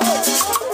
Yeah.